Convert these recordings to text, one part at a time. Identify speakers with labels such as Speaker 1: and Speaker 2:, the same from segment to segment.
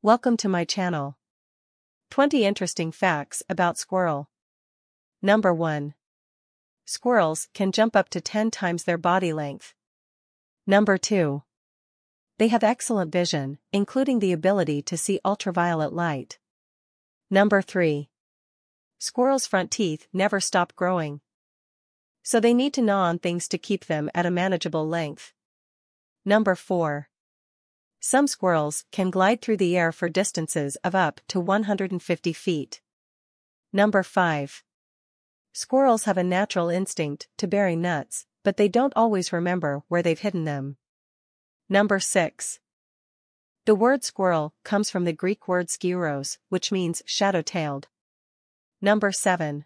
Speaker 1: Welcome to my channel. 20 interesting facts about squirrel. Number 1. Squirrels can jump up to 10 times their body length. Number 2. They have excellent vision, including the ability to see ultraviolet light. Number 3. Squirrels' front teeth never stop growing. So they need to gnaw on things to keep them at a manageable length. Number 4. Some squirrels can glide through the air for distances of up to 150 feet. Number 5. Squirrels have a natural instinct to bury nuts, but they don't always remember where they've hidden them. Number 6. The word squirrel comes from the Greek word skiuros, which means shadow-tailed. Number 7.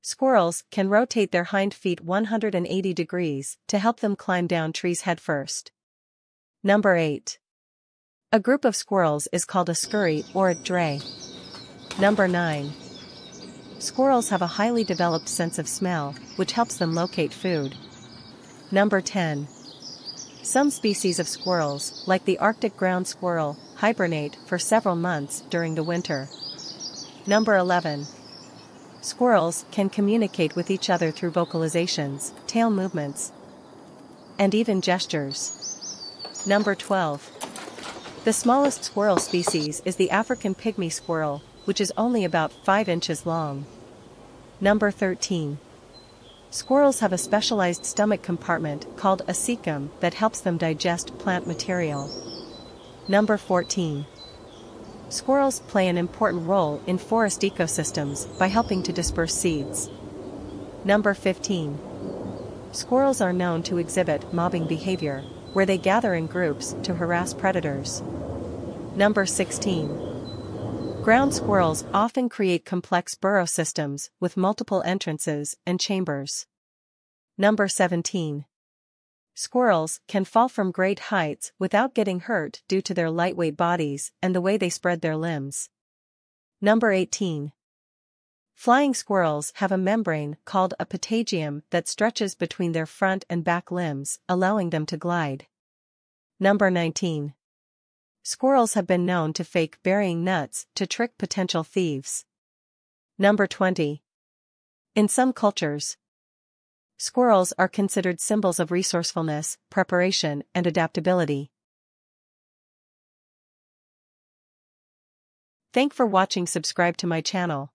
Speaker 1: Squirrels can rotate their hind feet 180 degrees to help them climb down trees headfirst. Number 8. A group of squirrels is called a scurry or a dray. Number 9. Squirrels have a highly developed sense of smell, which helps them locate food. Number 10. Some species of squirrels, like the Arctic ground squirrel, hibernate for several months during the winter. Number 11. Squirrels can communicate with each other through vocalizations, tail movements, and even gestures. Number 12. The smallest squirrel species is the African pygmy squirrel, which is only about 5 inches long. Number 13. Squirrels have a specialized stomach compartment called a cecum that helps them digest plant material. Number 14. Squirrels play an important role in forest ecosystems by helping to disperse seeds. Number 15. Squirrels are known to exhibit mobbing behavior, where they gather in groups to harass predators. Number 16. Ground squirrels often create complex burrow systems with multiple entrances and chambers. Number 17. Squirrels can fall from great heights without getting hurt due to their lightweight bodies and the way they spread their limbs. Number 18. Flying squirrels have a membrane called a patagium that stretches between their front and back limbs, allowing them to glide. Number 19. Squirrels have been known to fake burying nuts to trick potential thieves. Number 20. In some cultures, squirrels are considered symbols of resourcefulness, preparation, and adaptability. Thank for watching subscribe to my channel.